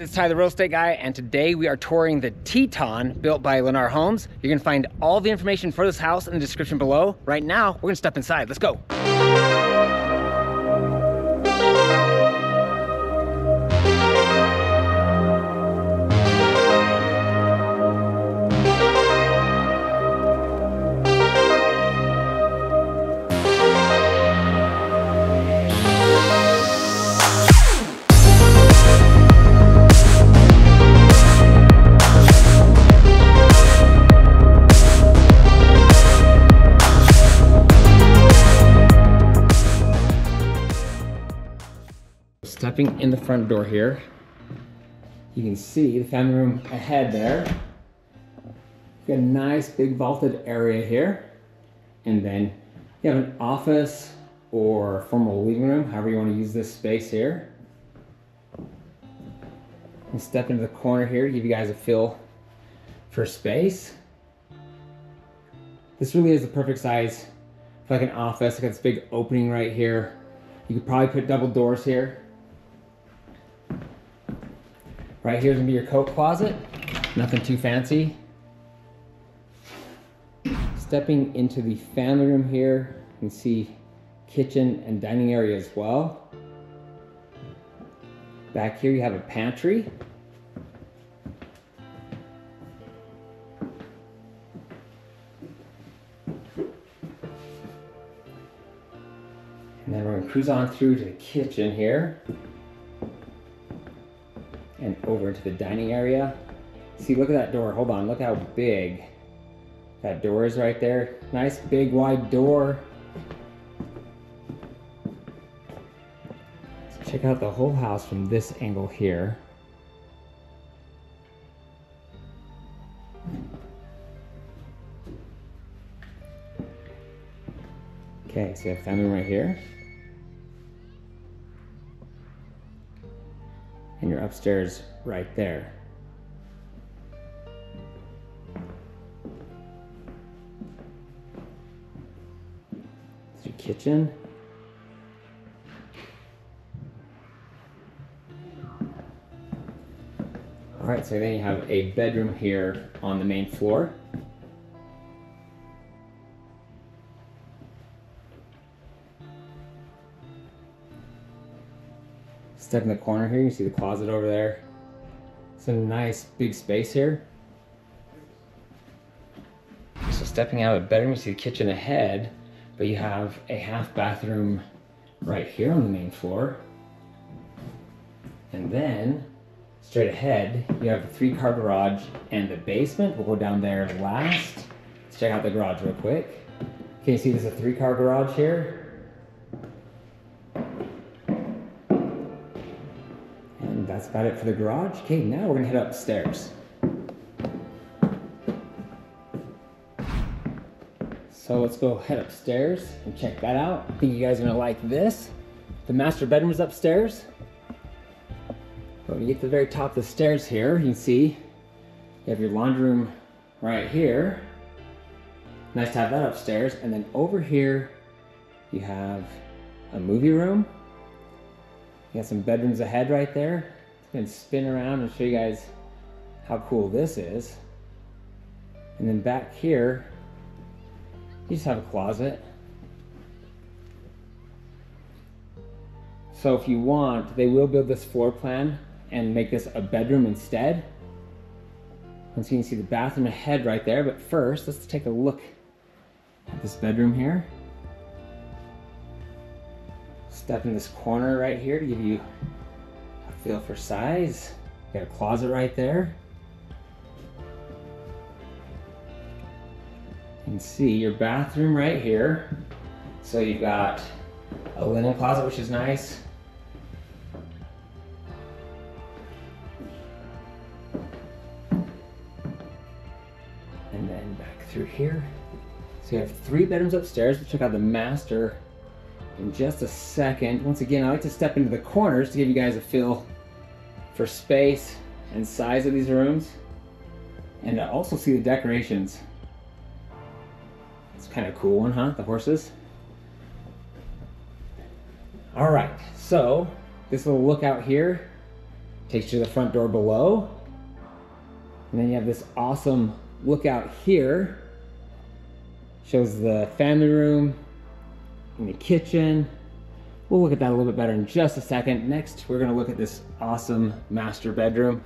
It's Ty the Real Estate Guy and today we are touring the Teton built by Lennar Homes. You're gonna find all the information for this house in the description below. Right now, we're gonna step inside. Let's go. Stepping in the front door here, you can see the family room ahead there. You got a nice big vaulted area here. And then you have an office or formal living room, however you want to use this space here. And step into the corner here to give you guys a feel for space. This really is the perfect size for like an office. got this big opening right here. You could probably put double doors here. Right here's gonna be your coat closet. Nothing too fancy. Stepping into the family room here, you can see kitchen and dining area as well. Back here you have a pantry. And then we're gonna cruise on through to the kitchen here and over into the dining area. See, look at that door. Hold on, look how big that door is right there. Nice big wide door. Let's check out the whole house from this angle here. Okay, so we have family right here. Upstairs right there. It's your kitchen. All right, so then you have a bedroom here on the main floor. Step in the corner here, you see the closet over there. It's a nice big space here. So stepping out of the bedroom, you see the kitchen ahead, but you have a half bathroom right here on the main floor. And then straight ahead, you have a three car garage and the basement. We'll go down there last. Let's check out the garage real quick. Can you see there's a three car garage here? That's about it for the garage. Okay, now we're gonna head upstairs. So let's go head upstairs and check that out. I think you guys are gonna like this. The master bedroom is upstairs. When you get to the very top of the stairs here, you can see you have your laundry room right here. Nice to have that upstairs. And then over here, you have a movie room. You got some bedrooms ahead right there and spin around and show you guys how cool this is. And then back here, you just have a closet. So if you want, they will build this floor plan and make this a bedroom instead. And so you can see the bathroom ahead right there, but first, let's take a look at this bedroom here. Step in this corner right here to give you Feel for size. Got a closet right there. You can see your bathroom right here. So you've got a linen closet, which is nice. And then back through here. So you have three bedrooms upstairs. We'll check out the master in just a second. Once again, I like to step into the corners to give you guys a feel for space and size of these rooms and to also see the decorations. It's kind of cool one, huh? The horses. All right, so this little lookout here Takes you to the front door below. And then you have this awesome lookout here. Shows the family room and the kitchen. We'll look at that a little bit better in just a second. Next, we're gonna look at this awesome master bedroom.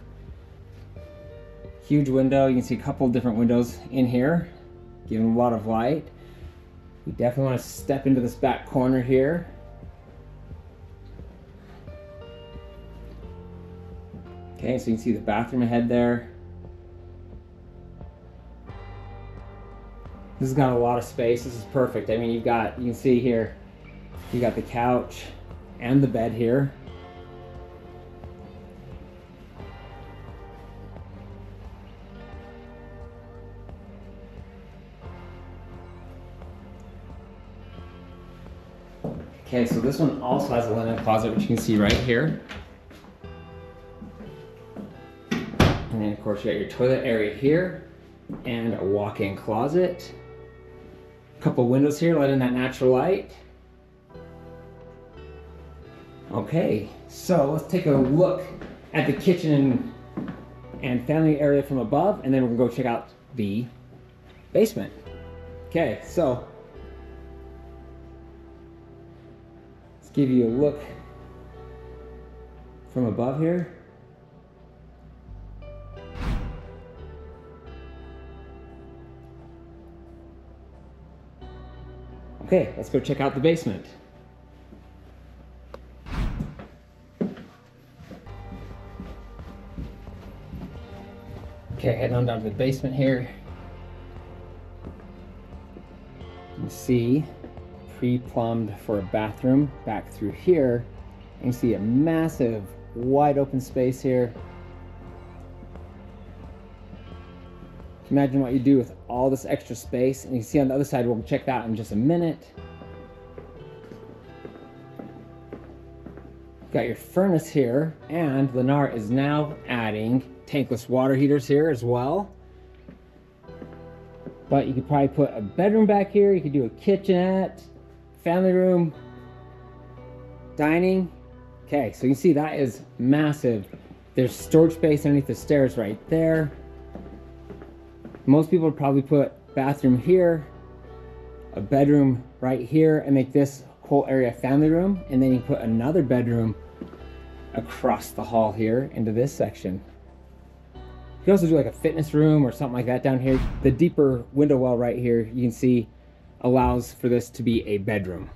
Huge window, you can see a couple different windows in here, giving a lot of light. We definitely wanna step into this back corner here. Okay, so you can see the bathroom ahead there. This has got a lot of space. This is perfect. I mean, you've got, you can see here, you got the couch and the bed here. Okay, so this one also has a linen closet, which you can see right here. And then of course you got your toilet area here and a walk-in closet. A couple windows here, let in that natural light. Okay, so let's take a look at the kitchen and family area from above, and then we're gonna go check out the basement. Okay, so let's give you a look from above here. Okay, let's go check out the basement. Okay, heading on down to the basement here. You can see pre-plumbed for a bathroom back through here. You can see a massive wide open space here. Imagine what you do with all this extra space. And you can see on the other side, we'll check that in just a minute. Got your furnace here, and Lennar is now adding tankless water heaters here as well. But you could probably put a bedroom back here. You could do a kitchenette, family room, dining. Okay, so you see that is massive. There's storage space underneath the stairs right there. Most people would probably put bathroom here, a bedroom right here, and make this whole area family room. And then you put another bedroom across the hall here into this section. You can also do like a fitness room or something like that down here. The deeper window well right here, you can see allows for this to be a bedroom.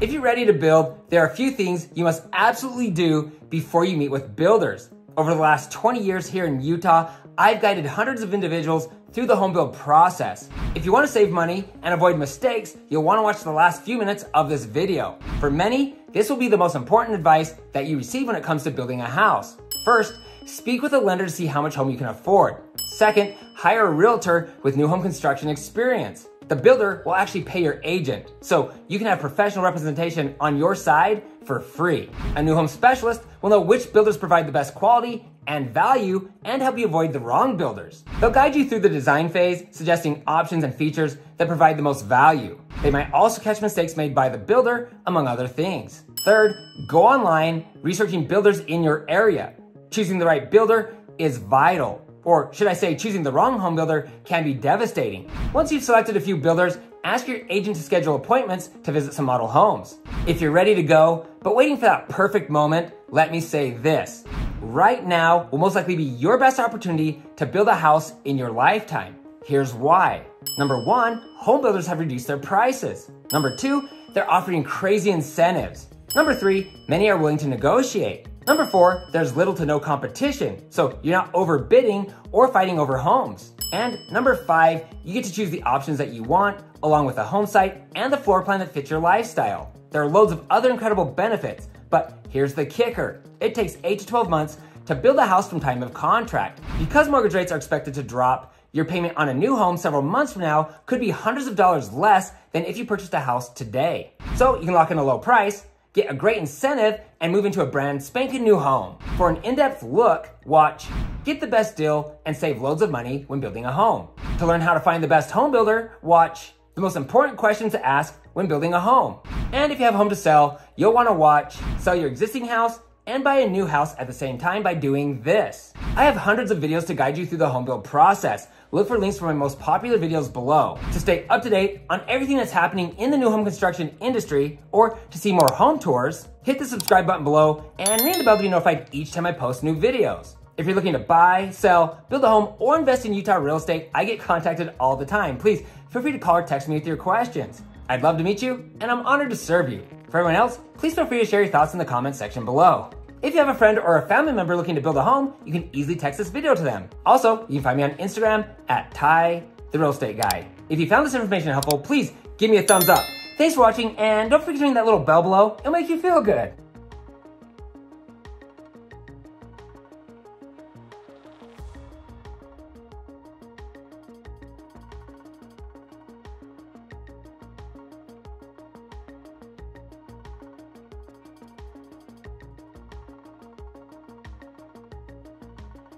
If you're ready to build, there are a few things you must absolutely do before you meet with builders. Over the last 20 years here in Utah, I've guided hundreds of individuals through the home build process. If you want to save money and avoid mistakes, you'll want to watch the last few minutes of this video. For many, this will be the most important advice that you receive when it comes to building a house. First, Speak with a lender to see how much home you can afford. Second, hire a realtor with new home construction experience. The builder will actually pay your agent, so you can have professional representation on your side for free. A new home specialist will know which builders provide the best quality and value and help you avoid the wrong builders. They'll guide you through the design phase, suggesting options and features that provide the most value. They might also catch mistakes made by the builder, among other things. Third, go online researching builders in your area. Choosing the right builder is vital. Or should I say, choosing the wrong home builder can be devastating. Once you've selected a few builders, ask your agent to schedule appointments to visit some model homes. If you're ready to go, but waiting for that perfect moment, let me say this. Right now will most likely be your best opportunity to build a house in your lifetime. Here's why. Number one, home builders have reduced their prices. Number two, they're offering crazy incentives. Number three, many are willing to negotiate. Number four, there's little to no competition, so you're not overbidding or fighting over homes. And number five, you get to choose the options that you want, along with a home site and the floor plan that fits your lifestyle. There are loads of other incredible benefits, but here's the kicker. It takes 8 to 12 months to build a house from time of contract. Because mortgage rates are expected to drop, your payment on a new home several months from now could be hundreds of dollars less than if you purchased a house today. So you can lock in a low price, get a great incentive, and move into a brand spanking new home. For an in-depth look, watch Get the Best Deal and Save Loads of Money When Building a Home. To learn how to find the best home builder, watch The Most Important Questions to Ask When Building a Home. And if you have a home to sell, you'll want to watch Sell Your Existing House and buy a new house at the same time by doing this. I have hundreds of videos to guide you through the home build process. Look for links for my most popular videos below. To stay up to date on everything that's happening in the new home construction industry, or to see more home tours, hit the subscribe button below and ring the bell to be notified each time I post new videos. If you're looking to buy, sell, build a home, or invest in Utah real estate, I get contacted all the time. Please feel free to call or text me with your questions. I'd love to meet you, and I'm honored to serve you. For everyone else, please feel free to share your thoughts in the comments section below. If you have a friend or a family member looking to build a home, you can easily text this video to them. Also, you can find me on Instagram at Ty, the real estate guy. If you found this information helpful, please give me a thumbs up. Thanks for watching, and don't forget to ring that little bell below. It'll make you feel good.